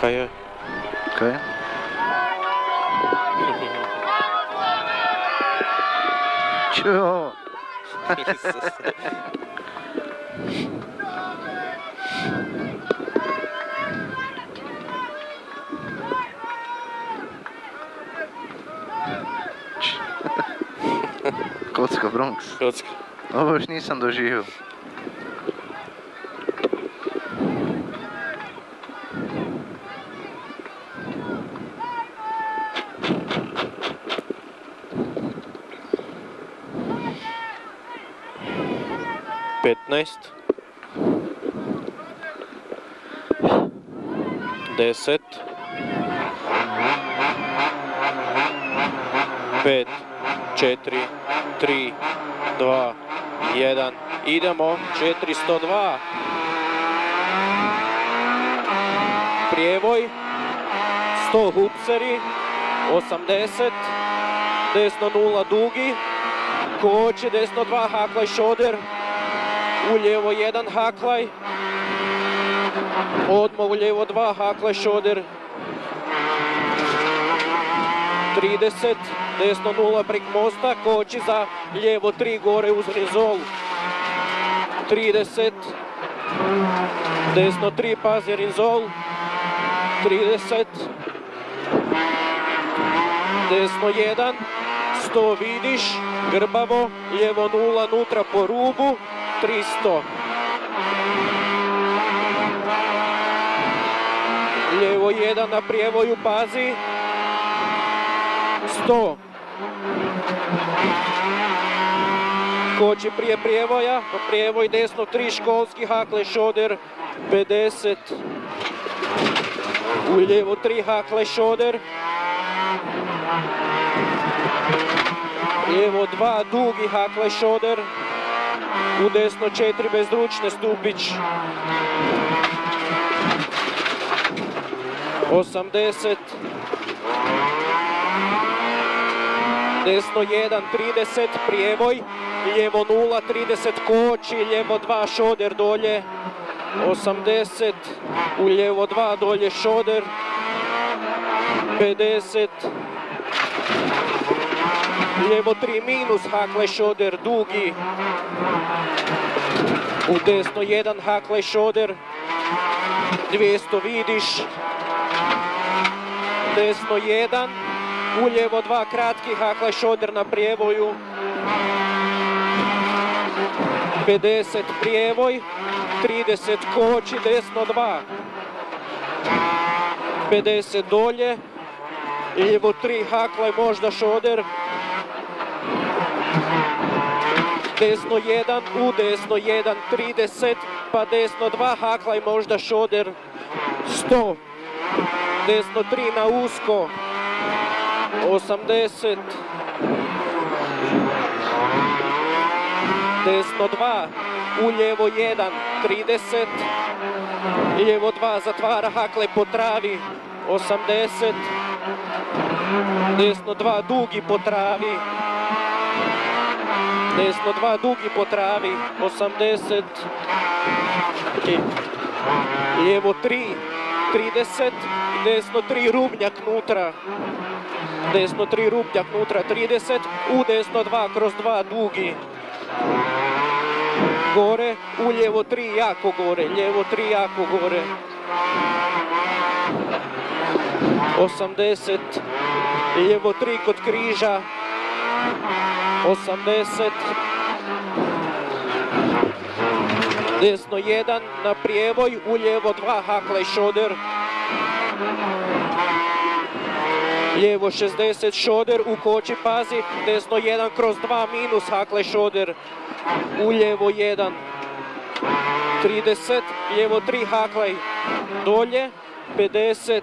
Kaya. Kaya? Чего? Kocka Bronx. Kocka. Ovo još nisam doživio. Petnaest. Deset. Pet, četiri, tri, dva, jedan. Idemo, 402. Prijevoj, 100 hupseri, 80, desno 0 dugi, koči, desno 2 haklaj šoder, lijevo 1 haklaj, odmah u lijevo 2 haklaj šoder, 30, desno 0 prek mosta, koči za lijevo 3 gore uz rizol, 30, desno 3 pazi rizol, 30, desno 1, 100 vidiš, grbavo, lijevo 0, nutra po rubu, 300. Lijevo 1 na prijevoju, pazi, 100. Koči prije prijevoja, prijevoj desno 3 školski, hakle šoder, 50. U lijevo 3 hakle šoder. Lijevo 2 dugi hakle šoder. U desno 4 bezručne stupić. 80. Desno 1, 30, prijevoj. Lijevo 0, 30 koči, lijevo 2 šoder dolje. 80, u lijevo 2 dolje šoder. 50. Lijevo 3 minus hakle šoder dugi. U desno 1 hakle šoder. 200 vidiš. Desno 1. U lijevo 2 kratki hakle šoder na prijevoju. 50 prijevoj. 30 koči, desno 2. 50 dolje. Lijevo 3 hakle, možda šoder. Desno 1, u desno 1, 30, pa desno 2 hakla i možda šoder 100. Desno 3 na usko 80. Desno 2, u lijevo 1, 30. Lijevo 2 zatvara hakle po travi 80. Desno 2 dugi po travi Desno 2 dugi po travi, 80. I lijevo 3, 30. Desno 3 rubnjak nutra. Desno 3 rubnjak nutra, 30. U desno 2 kroz 2 dugi. Gore, u lijevo 3 jako gore, lijevo 3 jako gore. 80. Lijevo 3 kod križa, 80. Desno 1 na prijevoj, u lijevo 2 hakle šoder. Lijevo 60 šoder, u koči pazi, desno 1 kroz 2 minus hakle šoder. U lijevo 1. 30, lijevo 3 haklaj dolje. 50,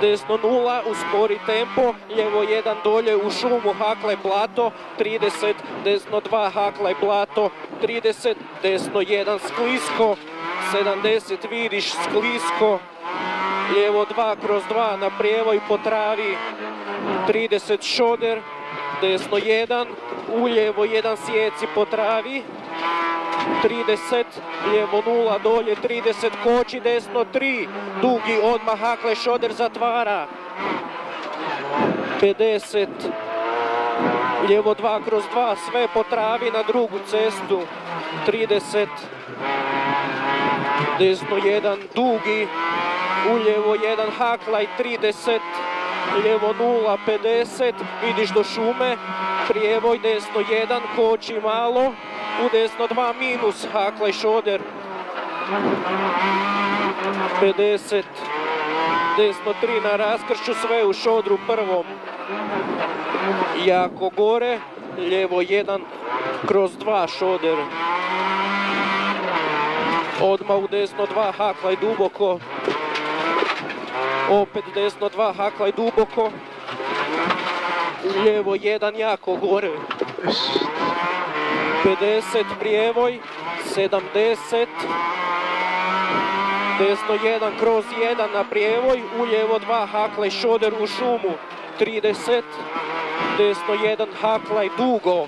desno 0, uspori tempo, lijevo 1 dolje u šumu, hakle blato, 30, desno 2, hakle blato, 30, desno 1 sklisko, 70 vidiš sklisko, lijevo 2 kroz 2 na prijevoj po travi, 30 šoder, desno 1, u lijevo 1 sjeci po travi, 30, lijevo 0, dolje 30, koči desno 3, dugi odmah Hakle Šoder zatvara. 50, lijevo 2 kroz 2, sve po travi na drugu cestu. 30, desno 1, dugi, lijevo 1, Haklaj 30, lijevo 0, 50, vidiš do šume, prijevoj desno 1, koči malo, u desno 2 minus, Haklaj Šoder. 50, desno 3 na raskršću, sve u Šodru prvom. Jako gore, lijevo 1, kroz 2 Šoder. Odmah u desno 2, Haklaj duboko. Opet desno 2, Haklaj duboko. Lijevo 1, jako gore. 50 prijevoj, 70. Desno 1 kroz 1 na prijevoj, u lijevo 2 Haklaj Šoder u šumu. 30. Desno 1 Haklaj dugo.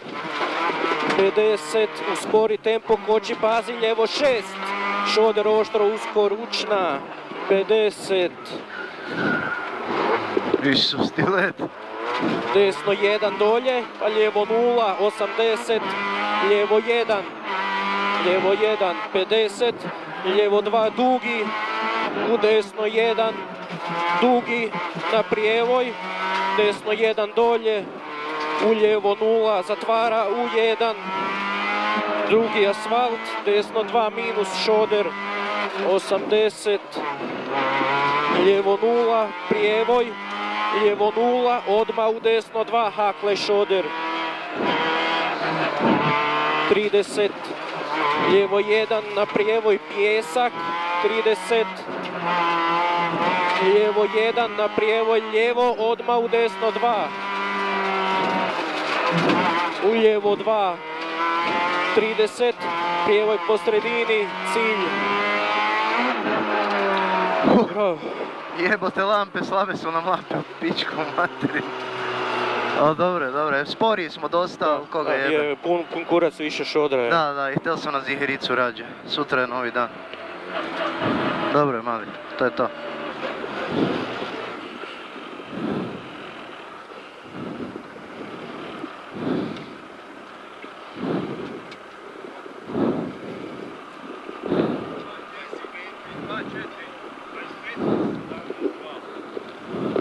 50 uspori tempo, koči pazi, lijevo 6. Šoder oštro usko ručna. 50. Isus ti let. Desno 1 dolje, pa lijevo 0, 80, lijevo 1, lijevo 1, 50, lijevo 2 dugi, u desno 1, dugi na prijevoj, desno 1 dolje, u lijevo 0, zatvara u 1, drugi asfalt, desno 2 minus šoder, 80, lijevo 0, prijevoj, lijevo 0, odmah u desno 2, Hakle Šoder. 30, lijevo 1, na prijevoj Pjesak, 30, lijevo 1, na prijevoj lijevo, odmah u desno 2. U lijevo 2, 30, prijevoj po sredini, cilj. Jebote lampe, slabe su nam lampe u pičku. Ali dobro, dobro, sporiji smo dosta, ali koga Da, jebe. je pun, pun kurac više šodra. je. Da, da, i htjeli smo na zihericu rađe. Sutra je novi dan. Dobro je, mali, to je to.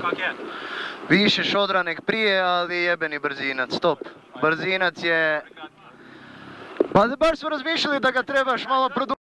Kak je? Više šodra nek prije, ali jebeni brzinac, stop. Brzinac je... Pa baš smo razmišljali da ga trebaš malo produžiti.